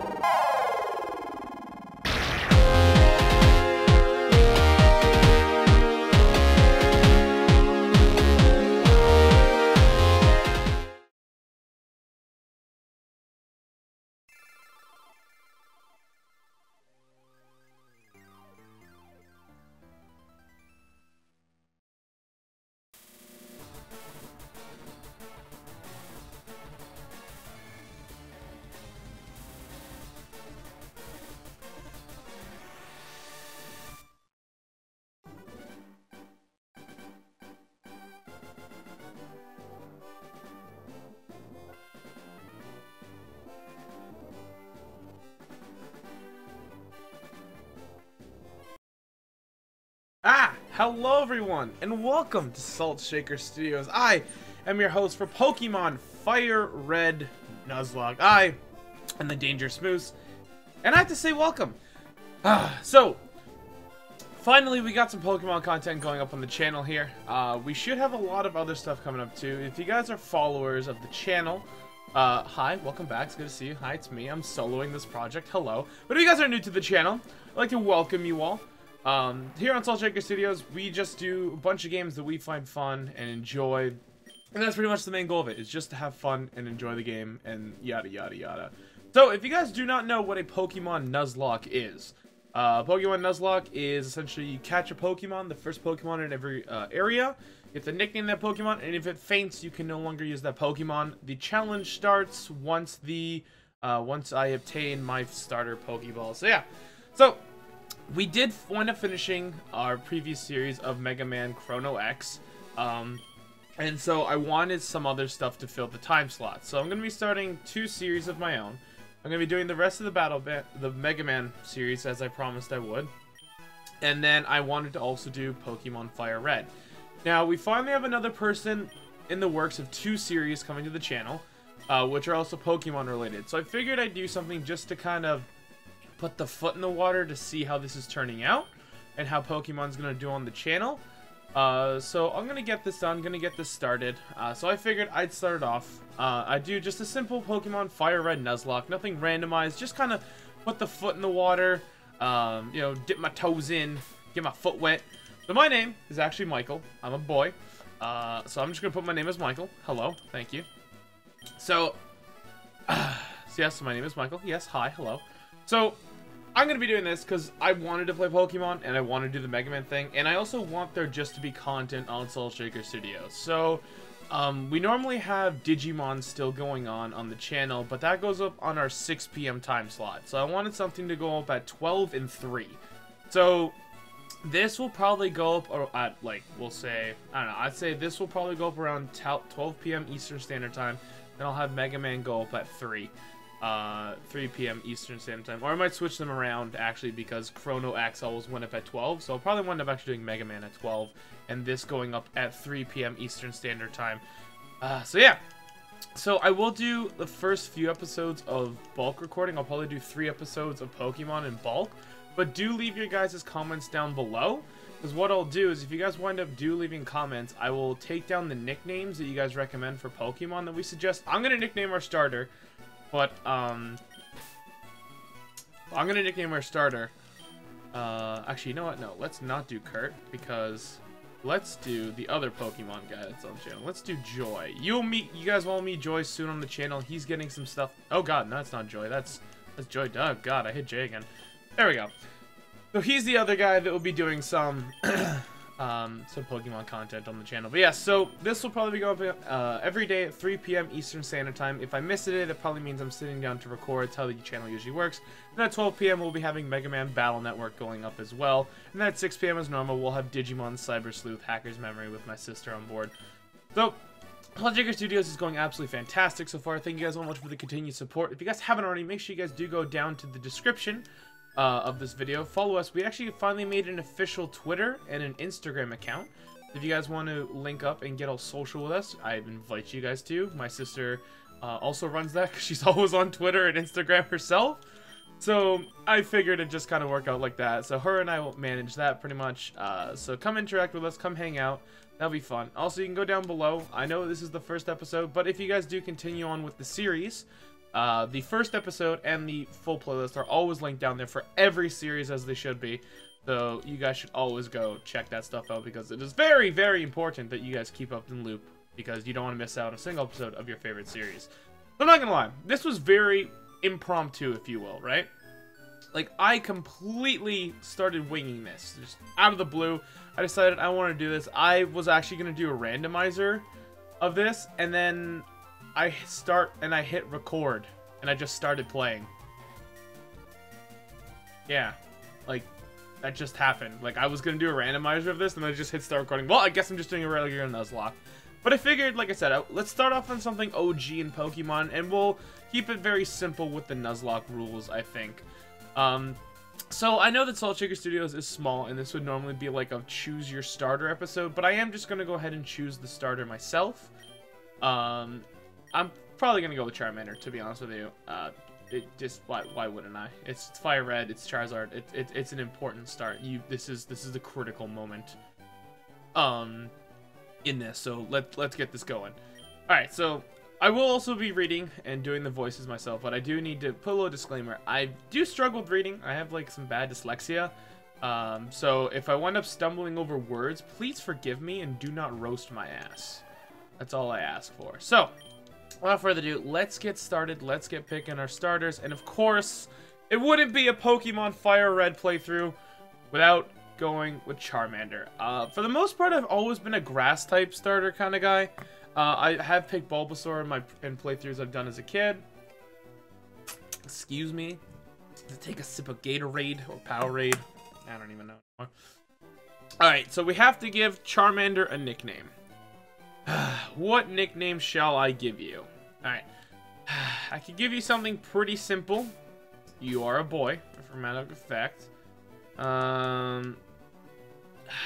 Ah, hello everyone, and welcome to Salt Shaker Studios. I am your host for Pokemon Fire Red Nuzlocke. I am the Dangerous Moose, and I have to say welcome. Ah, so, finally we got some Pokemon content going up on the channel here. Uh, we should have a lot of other stuff coming up too. If you guys are followers of the channel, uh, hi, welcome back. It's good to see you. Hi, it's me. I'm soloing this project. Hello. But if you guys are new to the channel, I'd like to welcome you all. Um, here on Salt Shaker Studios, we just do a bunch of games that we find fun and enjoy. And that's pretty much the main goal of it, is just to have fun and enjoy the game and yada yada yada. So, if you guys do not know what a Pokemon Nuzlocke is, uh, Pokemon Nuzlocke is essentially you catch a Pokemon, the first Pokemon in every uh, area. You have to nickname that Pokemon, and if it faints, you can no longer use that Pokemon. The challenge starts once the uh, once I obtain my starter Pokeball. So yeah, so we did wind up finishing our previous series of Mega Man Chrono X. Um, and so I wanted some other stuff to fill the time slot. So I'm going to be starting two series of my own. I'm going to be doing the rest of the Battle ba the Mega Man series as I promised I would. And then I wanted to also do Pokemon Fire Red. Now, we finally have another person in the works of two series coming to the channel, uh, which are also Pokemon related. So I figured I'd do something just to kind of put the foot in the water to see how this is turning out and how Pokemon's going to do on the channel. Uh, so I'm going to get this done, going to get this started. Uh, so I figured I'd start it off. Uh, I do just a simple Pokemon Fire Red Nuzlocke, nothing randomized, just kind of put the foot in the water, um, you know, dip my toes in, get my foot wet. So my name is actually Michael. I'm a boy. Uh, so I'm just going to put my name as Michael. Hello. Thank you. So, so yes, my name is Michael. Yes, hi, hello. So, I'm going to be doing this because I wanted to play Pokemon and I want to do the Mega Man thing. And I also want there just to be content on Salt Shaker Studios. So, um, we normally have Digimon still going on on the channel, but that goes up on our 6 p.m. time slot. So I wanted something to go up at 12 and 3. So, this will probably go up at, like, we'll say, I don't know, I'd say this will probably go up around 12 p.m. Eastern Standard Time. Then I'll have Mega Man go up at 3 uh, 3 p.m. Eastern Standard Time. Or I might switch them around, actually, because Chrono X always went up at 12. So I'll probably wind up actually doing Mega Man at 12, and this going up at 3 p.m. Eastern Standard Time. Uh, so yeah. So I will do the first few episodes of bulk recording. I'll probably do three episodes of Pokemon in bulk. But do leave your guys' comments down below. Because what I'll do is if you guys wind up do leaving comments, I will take down the nicknames that you guys recommend for Pokemon that we suggest. I'm going to nickname our starter. But, um... I'm gonna nickname our starter. Uh, actually, you know what? No, let's not do Kurt, because let's do the other Pokemon guy that's on the channel. Let's do Joy. You'll meet, you guys will meet Joy soon on the channel. He's getting some stuff. Oh god, no, that's not Joy. That's, that's Joy. Oh god, I hit J again. There we go. So he's the other guy that will be doing some um, some Pokemon content on the channel. But yeah, so this will probably be going up uh, every day at 3 p.m. Eastern Standard Time. If I miss a day, that probably means I'm sitting down to record. It's how the channel usually works. And at 12 p.m., we'll be having Mega Man Battle Network going up as well. And then at 6 p.m. as normal, we'll have Digimon Cyber Sleuth Hacker's Memory with my sister on board. So, Salt Studios is going absolutely fantastic so far. Thank you guys so much for the continued support. If you guys haven't already, make sure you guys do go down to the description uh, of this video. Follow us. We actually finally made an official Twitter and an Instagram account. If you guys want to link up and get all social with us, I invite you guys to. My sister uh, also runs that because she's always on Twitter and Instagram herself. So I figured it just kind of work out like that. So her and I will manage that pretty much. Uh, so come interact with us, come hang out. That'll be fun. Also, you can go down below. I know this is the first episode, but if you guys do continue on with the series, uh, the first episode and the full playlist are always linked down there for every series as they should be. So you guys should always go check that stuff out because it is very, very important that you guys keep up in loop because you don't want to miss out on a single episode of your favorite series. I'm not gonna lie, this was very impromptu, if you will, right? Like I completely started winging this, just out of the blue. I decided I want to do this. I was actually gonna do a randomizer of this, and then I start and I hit record, and I just started playing. Yeah, like that just happened. Like I was gonna do a randomizer of this, and I just hit start recording. Well, I guess I'm just doing a regular Nuzlocke. But I figured, like I said, let's start off on something OG in Pokemon, and we'll keep it very simple with the Nuzlocke rules, I think. Um, so I know that Salt Shaker Studios is small, and this would normally be like a choose your starter episode, but I am just gonna go ahead and choose the starter myself. Um, I'm probably gonna go with Charmander, to be honest with you. Uh, it just why why wouldn't I? It's, Fire Red, it's Charizard. It, it it's an important start. You this is this is the critical moment. Um, in this. So let let's get this going. All right, so I will also be reading and doing the voices myself, but I do need to put a little disclaimer. I do struggle with reading. I have like some bad dyslexia. Um, so if I wind up stumbling over words, please forgive me and do not roast my ass. That's all I ask for. So, without further ado, let's get started. Let's get picking our starters. And of course, it wouldn't be a Pokemon Fire Red playthrough without going with Charmander. Uh, for the most part, I've always been a grass type starter kind of guy. Uh, I have picked Bulbasaur in my in playthroughs I've done as a kid. Excuse me. To take a sip of Gatorade or Powerade. I don't even know anymore. Alright, so we have to give Charmander a nickname. what nickname shall I give you? Alright. I could give you something pretty simple. You are a boy, for matter of fact. Um,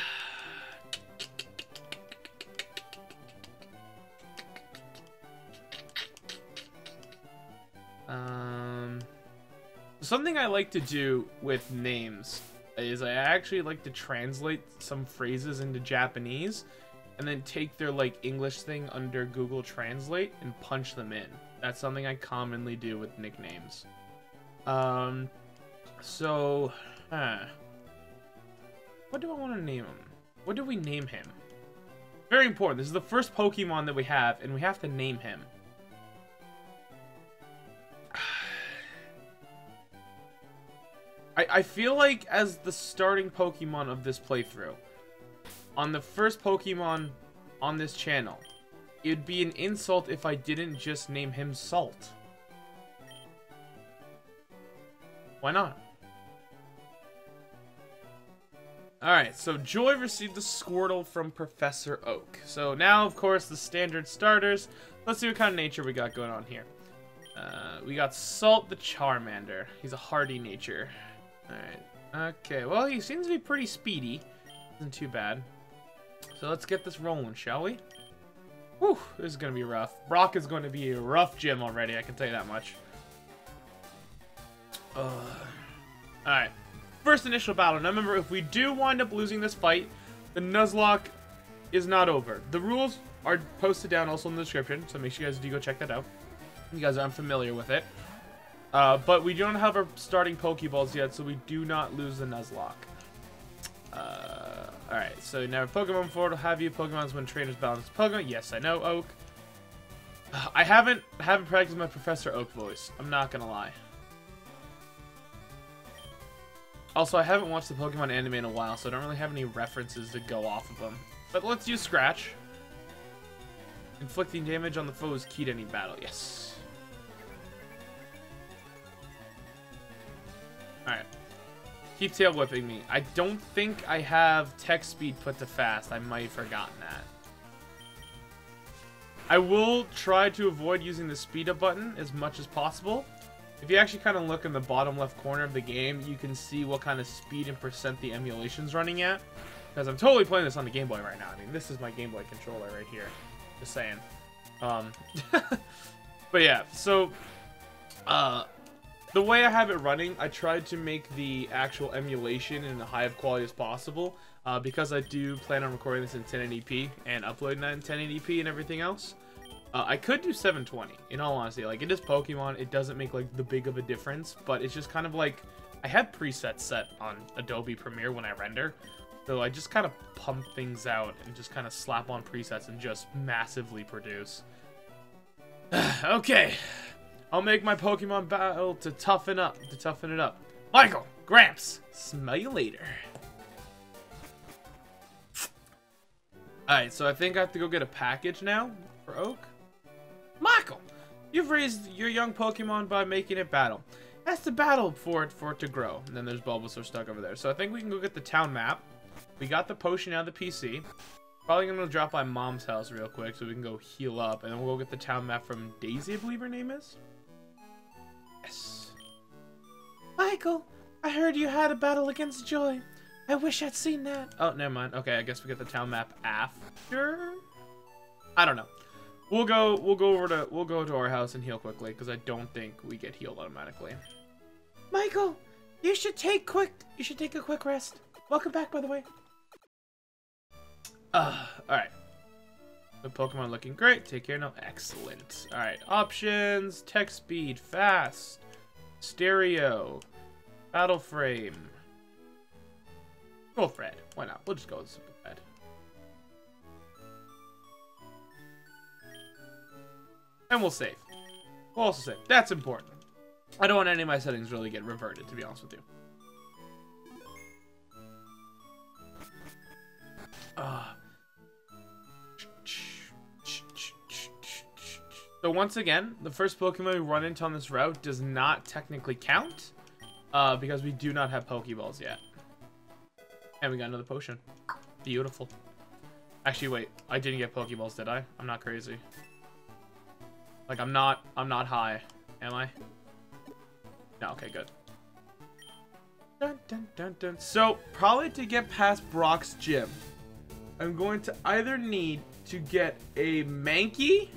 Um, something I like to do with names is I actually like to translate some phrases into Japanese and then take their like English thing under Google Translate and punch them in. That's something I commonly do with nicknames. Um, so, huh. What do I want to name him? What do we name him? Very important. This is the first Pokemon that we have, and we have to name him. I, I feel like as the starting Pokemon of this playthrough, on the first Pokemon on this channel, it'd be an insult if I didn't just name him Salt. Why not? Alright, so Joy received the Squirtle from Professor Oak. So now, of course, the standard starters. Let's see what kind of nature we got going on here. Uh, we got Salt the Charmander. He's a hardy nature. Alright. Okay, well, he seems to be pretty speedy. Isn't too bad. So let's get this rolling, shall we? Whew, this is going to be rough. Brock is going to be a rough gym already, I can tell you that much. Uh, Alright. First initial battle. Now remember, if we do wind up losing this fight, the Nuzlocke is not over. The rules are posted down also in the description, so make sure you guys do go check that out. You guys are unfamiliar with it. Uh, but we don't have our starting Pokeballs yet, so we do not lose the Nuzlocke. Alright, so now Pokemon 4 will have you Pokemon's when trainers balance Pokemon. Yes, I know, Oak. I haven't haven't practiced my Professor Oak voice. I'm not gonna lie. Also, I haven't watched the Pokemon anime in a while, so I don't really have any references to go off of them. But let's use Scratch. Inflicting damage on the foe's key to any battle. Yes. Alright. Keep tail whipping me. I don't think I have text speed put to fast. I might have forgotten that. I will try to avoid using the speed up button as much as possible. If you actually kind of look in the bottom left corner of the game, you can see what kind of speed and percent the emulation's running at. Because I'm totally playing this on the Game Boy right now. I mean, this is my Game Boy controller right here. Just saying. Um, but yeah, so uh, the way I have it running, I tried to make the actual emulation in the high of quality as possible. Uh, because I do plan on recording this in 1080p and uploading that in 1080p and everything else. Uh, I could do 720, in all honesty. Like, it is Pokemon. It doesn't make, like, the big of a difference. But it's just kind of like... I have presets set on Adobe Premiere when I render. So I just kind of pump things out and just kind of slap on presets and just massively produce. okay. I'll make my Pokemon battle to toughen up, to toughen it up. Michael, Gramps, smell you later. Alright, so I think I have to go get a package now for Oak. Michael, you've raised your young Pokemon by making it battle. That's the battle for it for it to grow. And then there's Bulbasaur stuck over there. So I think we can go get the town map. We got the potion out of the PC. Probably gonna drop by mom's house real quick so we can go heal up. And then we'll go get the town map from Daisy, I believe her name is. Michael, I heard you had a battle against Joy. I wish I'd seen that. Oh, never mind. Okay, I guess we get the town map after. I don't know. We'll go. We'll go over to. We'll go to our house and heal quickly because I don't think we get healed automatically. Michael, you should take quick. You should take a quick rest. Welcome back, by the way. Uh, all right. The Pokemon looking great. Take care now. Excellent. All right. Options: Text speed, fast, stereo, battle frame. Roll Fred. Why not? We'll just go with Simple Fred. And we'll save. We'll also save. That's important. I don't want any of my settings really get reverted, to be honest with you. So once again, the first Pokemon we run into on this route does not technically count, uh, because we do not have Pokeballs yet. And we got another potion. Beautiful. Actually, wait. I didn't get Pokeballs, did I? I'm not crazy. Like, I'm not, I'm not high. Am I? No, okay, good. Dun, dun, dun, dun. So, probably to get past Brock's gym, I'm going to either need to get a Mankey.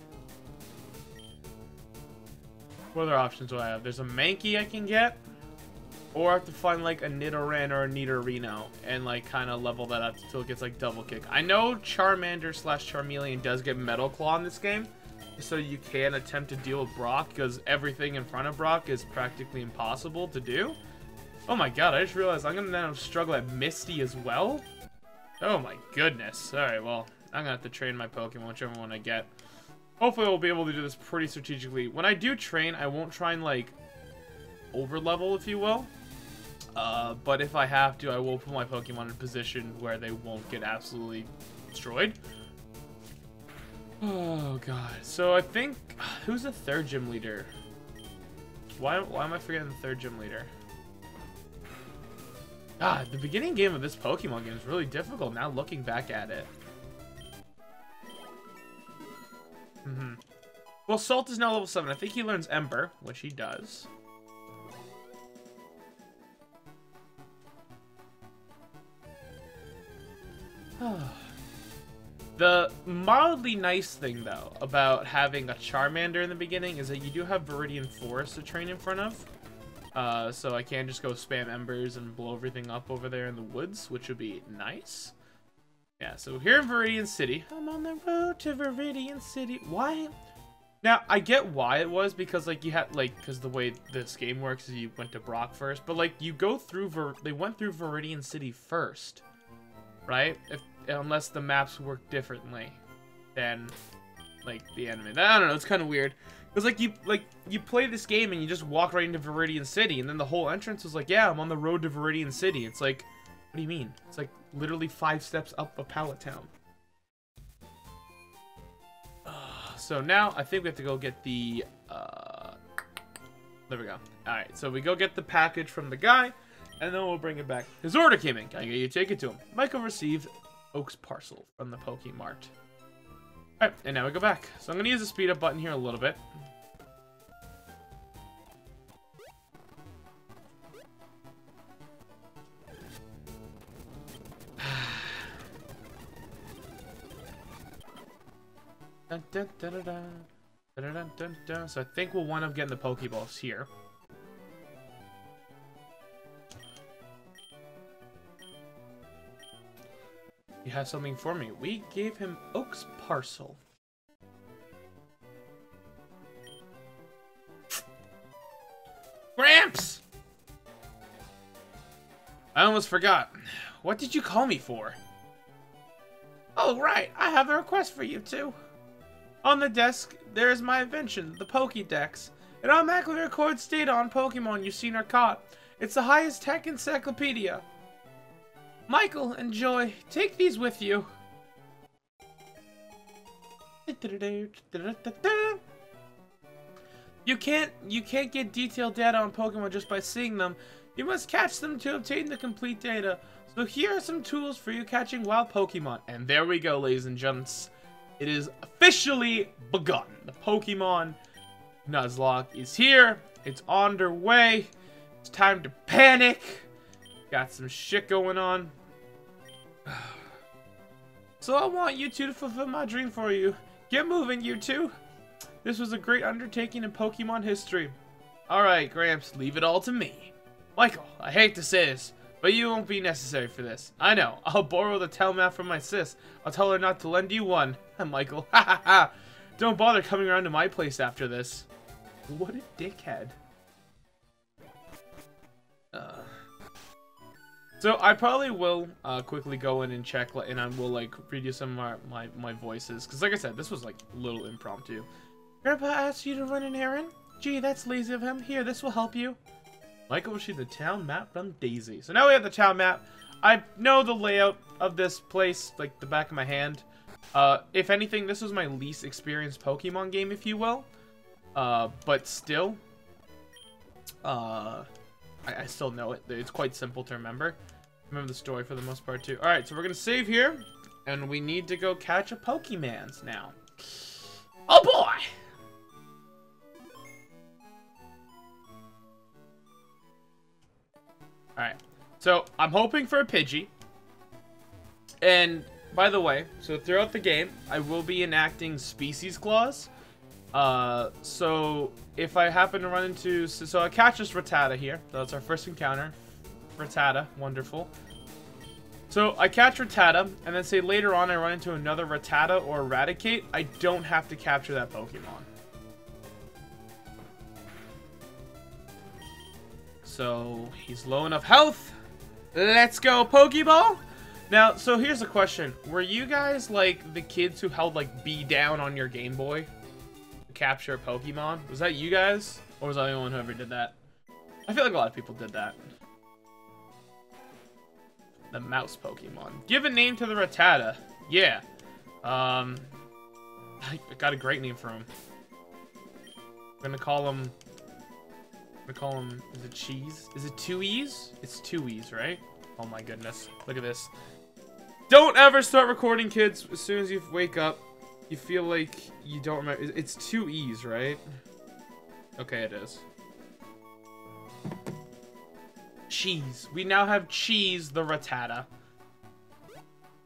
What other options do I have? There's a Mankey I can get. Or I have to find like a Nidoran or a Nidorino and like kind of level that up until it gets like double kick. I know Charmander slash Charmeleon does get Metal Claw in this game, so you can attempt to deal with Brock because everything in front of Brock is practically impossible to do. Oh my god, I just realized I'm gonna now struggle at Misty as well. Oh my goodness. Alright, well, I'm gonna have to train my Pokemon, whichever one I get. Hopefully we'll be able to do this pretty strategically. When I do train, I won't try and like over level, if you will. Uh, but if I have to, I will put my Pokemon in a position where they won't get absolutely destroyed. Oh god. So I think who's the third gym leader? Why why am I forgetting the third gym leader? Ah, the beginning game of this Pokemon game is really difficult now looking back at it. Mm hmm Well, Salt is now level 7. I think he learns Ember, which he does. the mildly nice thing, though, about having a Charmander in the beginning is that you do have Viridian Forest to train in front of. Uh, so I can just go spam embers and blow everything up over there in the woods, which would be nice. Yeah, so here in Viridian City. I'm on the road to Viridian City. Why? Now, I get why it was, because, like, you had, like, because the way this game works is you went to Brock first, but, like, you go through, Ver they went through Viridian City first right? If unless the maps work differently than like the anime. I don't know. It's kind of weird. Because like you like you play this game and you just walk right into Viridian City, and then the whole entrance was like, yeah, I'm on the road to Viridian City. It's like, what do you mean? It's like literally five steps up a Pallet Town. Uh, so now I think we have to go get the. Uh, there we go. All right, so we go get the package from the guy and then we'll bring it back. His order came in. Can you take it to him? Michael received Oak's parcel from the Pokemart. Alright, and now we go back. So I'm going to use the speed up button here a little bit. Dun, dun, dun, so I think we'll wind up getting the Pokeballs here. You have something for me. We gave him Oak's parcel. Gramps! I almost forgot. What did you call me for? Oh, right. I have a request for you, too. On the desk, there is my invention, the Pokédex. It automatically records data on Pokemon you've seen or caught. It's the highest tech encyclopedia. Michael and Joy, take these with you. You can't you can't get detailed data on Pokemon just by seeing them. You must catch them to obtain the complete data. So here are some tools for you catching wild Pokemon. And there we go, ladies and gents. It is officially begun. The Pokemon Nuzlocke is here. It's on their way. It's time to panic. Got some shit going on. So I want you two to fulfill my dream for you. Get moving, you two. This was a great undertaking in Pokemon history. Alright, Gramps, leave it all to me. Michael, I hate to say this, but you won't be necessary for this. I know, I'll borrow the tail map from my sis. I'll tell her not to lend you one. Michael, ha ha ha. Don't bother coming around to my place after this. What a dickhead. Uh... So I probably will uh, quickly go in and check, and I will like read you some of my my, my voices, because like I said, this was like a little impromptu. Grandpa asked you to run an errand. Gee, that's lazy of him. Here, this will help you. Michael will see the town map from Daisy. So now we have the town map. I know the layout of this place, like the back of my hand. Uh, if anything, this was my least experienced Pokemon game, if you will. Uh, but still, uh, I, I still know it. It's quite simple to remember. Remember the story for the most part, too. Alright, so we're gonna save here. And we need to go catch a Pokemans now. Oh, boy! Alright. So, I'm hoping for a Pidgey. And, by the way, so throughout the game, I will be enacting Species Clause. Uh, so if I happen to run into, so I catch this Rattata here. That's our first encounter. Rattata, wonderful. So I catch Rattata, and then say later on I run into another Rattata or a Raticate, I don't have to capture that Pokemon. So he's low enough health. Let's go, Pokeball! Now, so here's a question. Were you guys like the kids who held like B down on your Game Boy? to capture Pokemon. Was that you guys? Or was I the only one who ever did that? I feel like a lot of people did that. The mouse Pokemon. Give a name to the Rattata. Yeah. Um, I got a great name for him. I'm gonna call him... I'm gonna call him... Is it Cheese? Is it two E's? It's two E's, right? Oh my goodness. Look at this. Don't ever start recording, kids, as soon as you wake up. You feel like you don't remember. It's two E's, right? Okay, it is. Cheese. We now have Cheese the Rattata.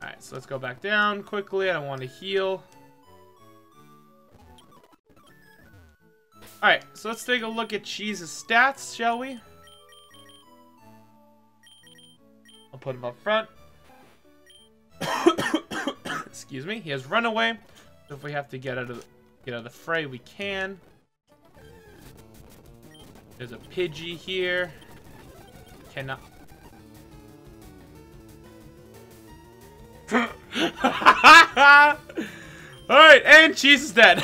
Alright, so let's go back down quickly. I want to heal. Alright, so let's take a look at Cheese's stats, shall we? I'll put him up front. Excuse me. He has Runaway. So if we have to get out of get out of the fray, we can. There's a Pidgey here. Cannot. Alright, and cheese is dead.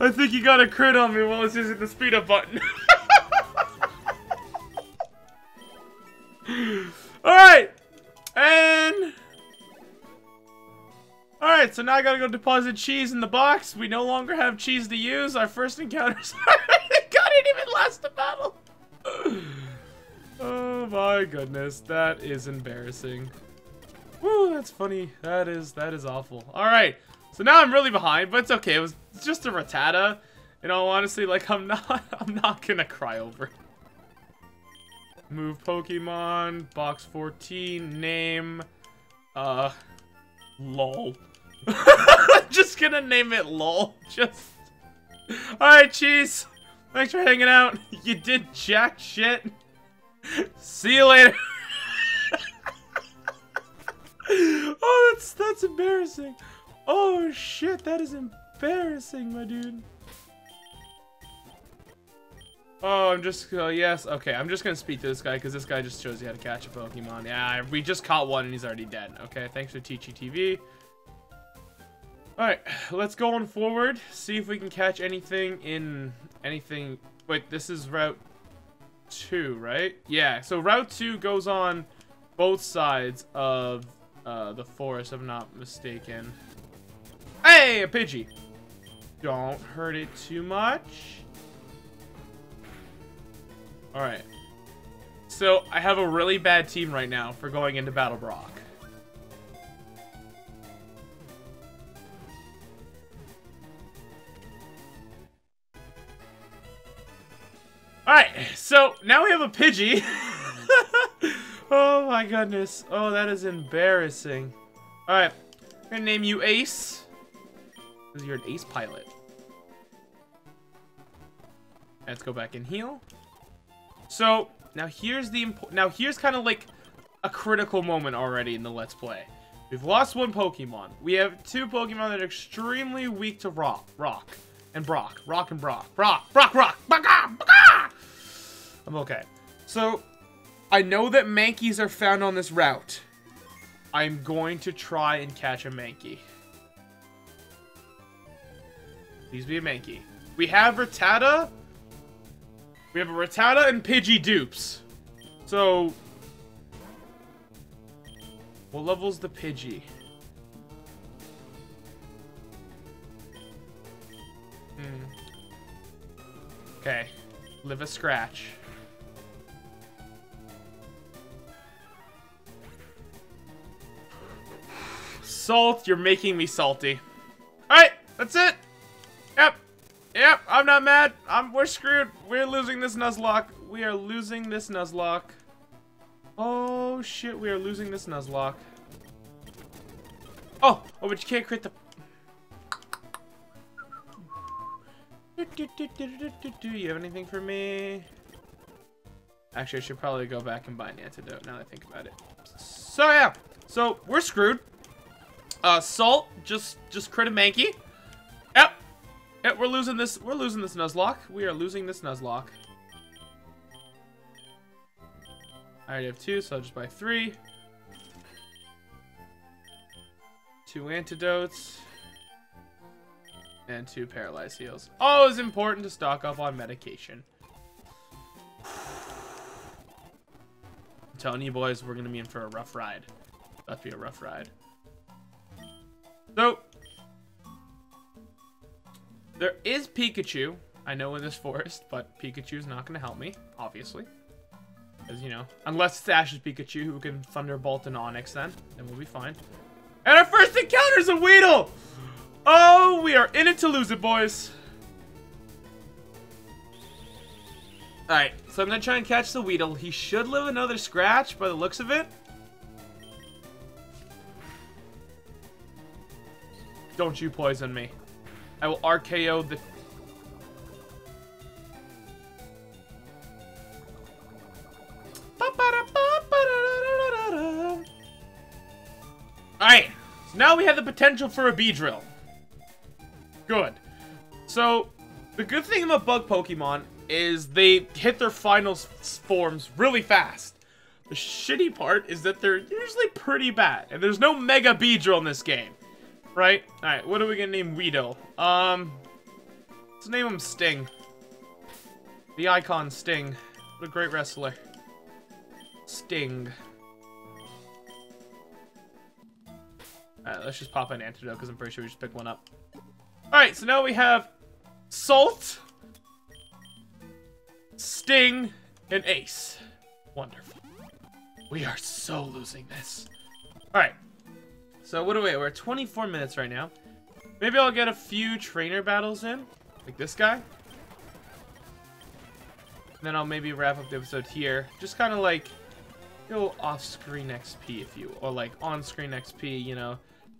I think he got a crit on me while I was using the speed up button. So now I gotta go deposit cheese in the box. We no longer have cheese to use. Our first encounter's God, it even last the battle. oh my goodness, that is embarrassing. Woo, that's funny. That is, that is awful. Alright, so now I'm really behind, but it's okay. It was just a Rattata. In all honestly, like, I'm not, I'm not gonna cry over Move Pokemon, box 14, name, uh, lol. I'm just gonna name it LOL. Just. Alright, cheese. Thanks for hanging out. You did jack shit. See you later. oh, that's that's embarrassing. Oh shit, that is embarrassing, my dude. Oh, I'm just, uh, yes, okay, I'm just gonna speak to this guy, because this guy just shows you how to catch a Pokemon. Yeah, we just caught one, and he's already dead. Okay, thanks for Teachy TV. Alright, let's go on forward, see if we can catch anything in, anything, wait, this is Route 2, right? Yeah, so Route 2 goes on both sides of uh, the forest, if I'm not mistaken. Hey, a Pidgey! Don't hurt it too much. Alright. So, I have a really bad team right now for going into Battle Brock. Alright, so now we have a Pidgey. oh my goodness. Oh, that is embarrassing. Alright, I'm gonna name you Ace. Because you're an Ace pilot. Let's go back and heal. So, now here's the now here's kind of like a critical moment already in the Let's Play. We've lost one Pokemon. We have two Pokemon that are extremely weak to Rock. Rock. And Brock. Rock and Brock. Brock. Brock. Brock. Baka, baka! I'm okay. So, I know that Mankeys are found on this route. I'm going to try and catch a Mankey. Please be a Mankey. We have Rattata. We have a Rattata and Pidgey dupes. So... What level's the Pidgey? Okay. Live a scratch. Salt, you're making me salty. Alright, that's it. Yep. Yep, I'm not mad. I'm we're screwed. We're losing this Nuzlocke. We are losing this Nuzlocke. Oh shit, we are losing this Nuzlocke. Oh, oh, but you can't create the Do you have anything for me? Actually, I should probably go back and buy an antidote now that I think about it. So yeah, so we're screwed. Uh, Salt just just crit a Mankey. Yep, yep, we're losing this. We're losing this Nuzlocke. We are losing this Nuzlocke. I already have two, so I'll just buy three. Two antidotes. And two paralyzed heals. Always important to stock up on medication. I'm telling you boys, we're to be in for a rough ride. To be a rough ride. So, there is Pikachu, I know in this forest, but Pikachu's not to help me, obviously. Because, you know, unless it's Ash's Pikachu who can Thunderbolt and Onix then, then we'll be fine. And our first encounter is a Weedle! Oh, we are in it to lose it, boys. Alright, so I'm going to try and catch the Weedle. He should live another scratch by the looks of it. Don't you poison me. I will RKO the... Alright, so now we have the potential for a Beedrill. Good. So, the good thing about bug Pokemon is they hit their final forms really fast. The shitty part is that they're usually pretty bad, and there's no Mega Beedrill in this game. Right? Alright, what are we gonna name Weedle? Um, let's name him Sting. The icon Sting. What a great wrestler. Sting. Alright, let's just pop an antidote because I'm pretty sure we just picked one up. Alright, so now we have Salt, Sting, and Ace. Wonderful. We are so losing this. Alright. So what do we We're at 24 minutes right now. Maybe I'll get a few trainer battles in. Like this guy. And then I'll maybe wrap up the episode here. Just kind of like, go off-screen XP if you, or like on-screen XP, you know.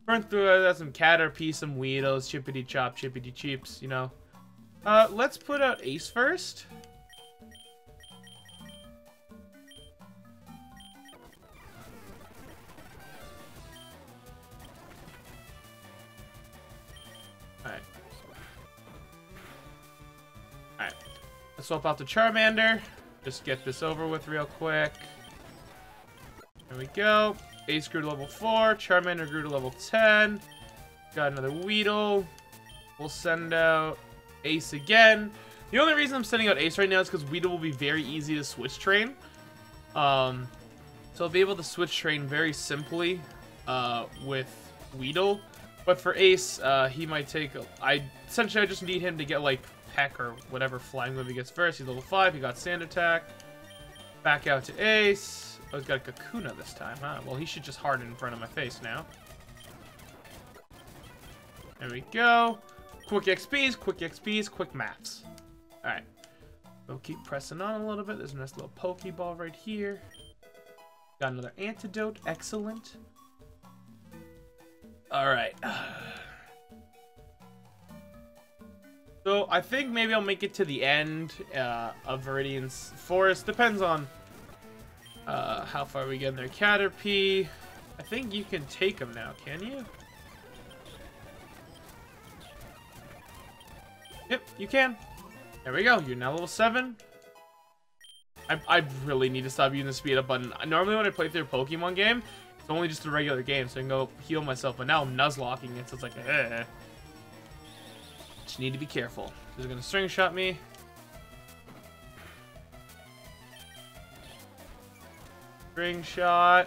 Run through uh, some Caterpie, some Weedles, Chippity Chop, Chippity Cheeps, you know. Uh, let's put out Ace first. Alright. Alright. Let's swap out the Charmander. Just get this over with real quick. There we go. Ace grew to level 4. Charmander grew to level 10. Got another Weedle. We'll send out Ace again. The only reason I'm sending out Ace right now is because Weedle will be very easy to switch train. Um, so I'll be able to switch train very simply uh, with Weedle. But for Ace, uh, he might take... I Essentially, I just need him to get, like, Peck or whatever flying move he gets first. He's level 5. He got Sand Attack. Back out to Ace. Oh, he's got a Kakuna this time, huh? Well, he should just harden in front of my face now. There we go. Quick XPs, quick XPs, quick maths. Alright. We'll keep pressing on a little bit. There's a nice little Pokeball right here. Got another antidote. Excellent. Alright. So, I think maybe I'll make it to the end uh, of Viridian's Forest. Depends on uh, how far we get in there. Caterpie. I think you can take them now, can you? Yep, you can. There we go. You're now level 7. I, I really need to stop using the speed up button. Normally when I play through a Pokemon game, it's only just a regular game, so I can go heal myself. But now I'm Nuzlocking it, so it's like, eh. Just need to be careful. They're gonna string shot me. String shot.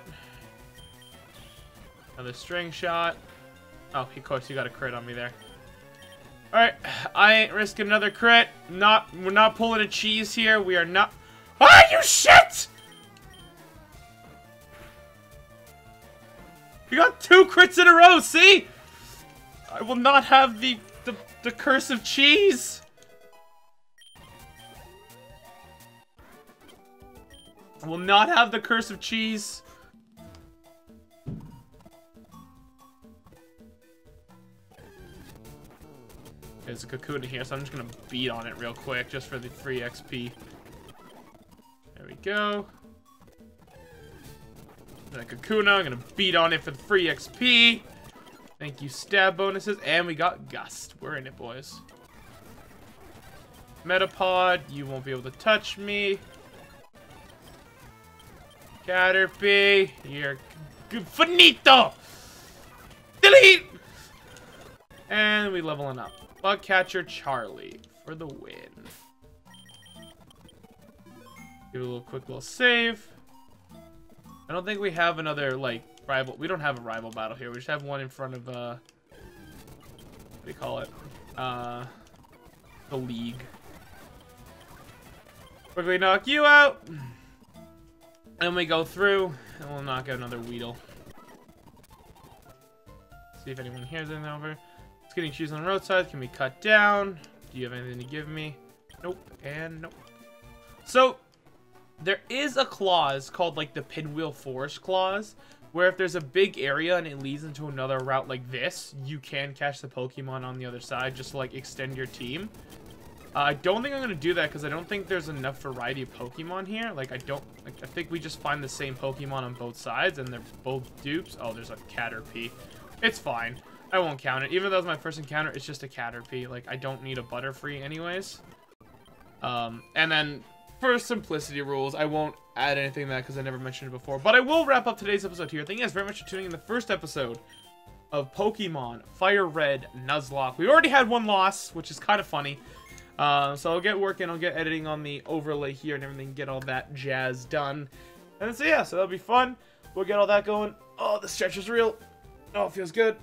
Another string shot. Oh, of course, you got a crit on me there. Alright, I ain't risking another crit. Not, we're not pulling a cheese here. We are not. Ah, you shit! You got two crits in a row, see? I will not have the, the, the curse of cheese. Will not have the curse of cheese. There's a Kakuna here, so I'm just gonna beat on it real quick, just for the free XP. There we go. A Kakuna, I'm gonna beat on it for the free XP. Thank you, stab bonuses, and we got Gust. We're in it, boys. Metapod, you won't be able to touch me. Caterpie, you're finito! Delete! And we leveling up. Bug Catcher Charlie for the win. Give a little quick little save. I don't think we have another, like, rival. We don't have a rival battle here. We just have one in front of, uh, what do you call it? Uh, the League. Quickly knock you out. And we go through, and we'll knock out another Weedle. See if anyone hears anything over. It's getting cheese on the roadside. Can be cut down. Do you have anything to give me? Nope. And nope. So, there is a clause called, like, the Pinwheel Forest clause, where if there's a big area and it leads into another route like this, you can catch the Pokemon on the other side just to, like, extend your team. Uh, I don't think I'm going to do that because I don't think there's enough variety of Pokemon here. Like, I don't... Like, I think we just find the same Pokemon on both sides and they're both dupes. Oh, there's a Caterpie. It's fine. I won't count it. Even though it's my first encounter, it's just a Caterpie. Like, I don't need a Butterfree anyways. Um, and then, for simplicity rules, I won't add anything to that because I never mentioned it before. But I will wrap up today's episode here. Thank you guys very much for tuning in the first episode of Pokemon Fire Red Nuzlocke. We already had one loss, which is kind of funny. Uh, so I'll get working, I'll get editing on the overlay here and everything, get all that jazz done. And so yeah, so that'll be fun. We'll get all that going. Oh, the stretch is real. Oh, it feels good.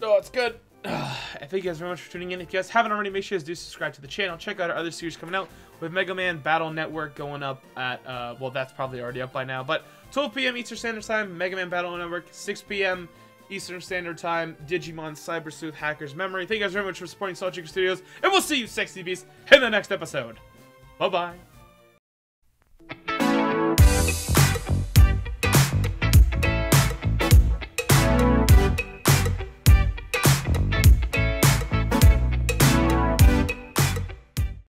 Oh, it's good. thank you guys very much for tuning in. If you guys haven't already, make sure you guys do subscribe to the channel. Check out our other series coming out with Mega Man Battle Network going up at, uh, well, that's probably already up by now, but 12 p.m. Eastern Standard Time, Mega Man Battle Network, 6 p.m. Eastern Standard Time, Digimon Cyber Sleuth Hacker's Memory. Thank you guys very much for supporting Shaker Studios, and we'll see you, sexy beasts, in the next episode. Bye-bye.